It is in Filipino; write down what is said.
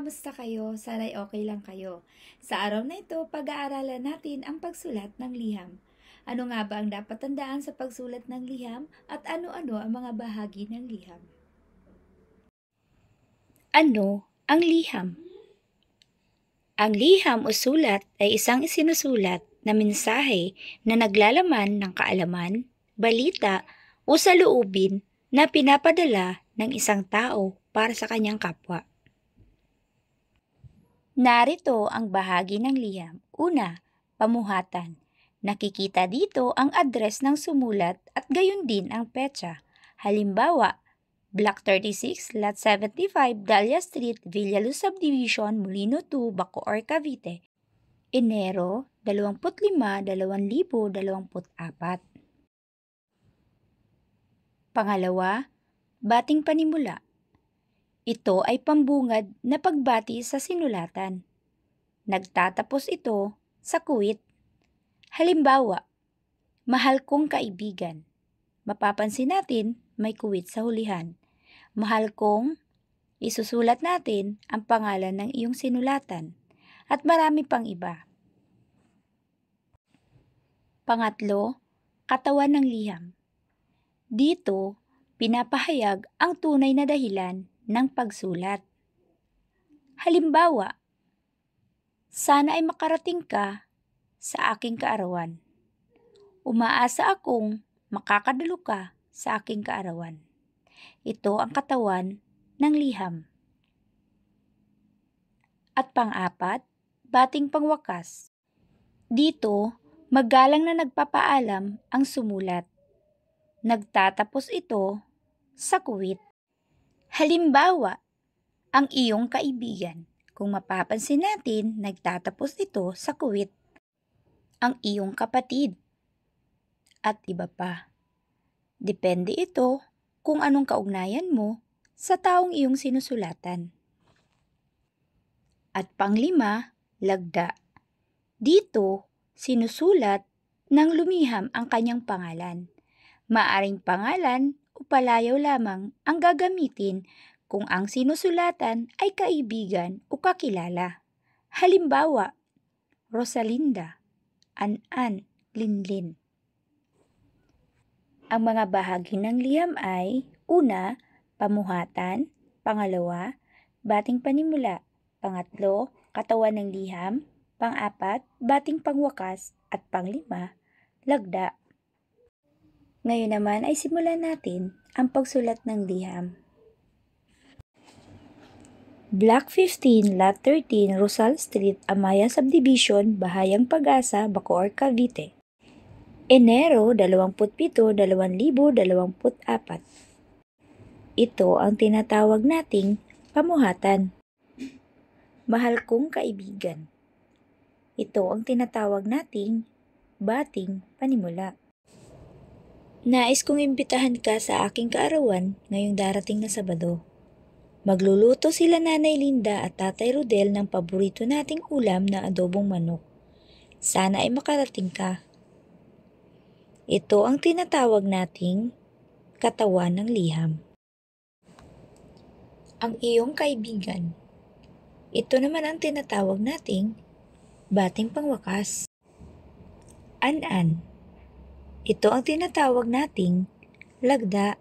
Kamusta kayo? Sana'y okay lang kayo. Sa araw na ito, pag-aaralan natin ang pagsulat ng liham. Ano nga ba ang dapat tandaan sa pagsulat ng liham at ano-ano ang mga bahagi ng liham? Ano ang liham? Ang liham o sulat ay isang isinusulat na mensahe na naglalaman ng kaalaman, balita o saloobin na pinapadala ng isang tao para sa kanyang kapwa. Narito ang bahagi ng liham. Una, pamuhatan. Nakikita dito ang address ng sumulat at gayon din ang petsa. Halimbawa, Block 36, Lot 75, Dahlia Street, Villaluz Subdivision, Molino 2, Bacoor, Cavite. Enero 25, 2024. Pangalawa, bating panimula. Ito ay pambungad na pagbati sa sinulatan. Nagtatapos ito sa kuwit. Halimbawa, mahal kong kaibigan. Mapapansin natin may kuwit sa hulihan. Mahal kong, isusulat natin ang pangalan ng iyong sinulatan at marami pang iba. Pangatlo, katawan ng liham. Dito, pinapahayag ang tunay na dahilan ng pagsulat. Halimbawa, sana ay makarating ka sa aking kaarawan. Umaasa akong makakadalo ka sa aking kaarawan. Ito ang katawan ng liham. At pang-apat, bating pangwakas. Dito, magalang na nagpapaalam ang sumulat. Nagtatapos ito sa kuwit. Halimbawa, ang iyong kaibigan. Kung mapapansin natin, nagtatapos ito sa kuwit. Ang iyong kapatid. At iba pa. Depende ito kung anong kaugnayan mo sa taong iyong sinusulatan. At panglima, lagda. Dito, sinusulat ng lumiham ang kanyang pangalan. Maaring pangalan palayaw lamang ang gagamitin kung ang sinusulatan ay kaibigan o kakilala. Halimbawa, Rosalinda, An-An, Linlin. Ang mga bahagi ng liham ay una, pamuhatan, pangalawa, bating panimula, pangatlo, katawan ng liham, pang-apat, bating pangwakas, at panglima, lagda. Ngayon naman ay simulan natin ang pagsulat ng liham. Block 15, Lot 13, Rosal Street, Amaya Subdivision, Bahayang Pag-asa, Bacoor, Cavite. Enero 27, 2024. Ito ang tinatawag nating pamuhatan. Mahal kong kaibigan. Ito ang tinatawag nating bating panimula. Nais kong imbitahan ka sa aking kaarawan ngayong darating na Sabado. Magluluto sila Nanay Linda at Tatay Rodel ng paborito nating ulam na adobong manok. Sana ay makarating ka. Ito ang tinatawag nating katawan ng liham. Ang iyong kaibigan. Ito naman ang tinatawag nating bating pangwakas. An-an. Ito ang tinatawag nating lagda.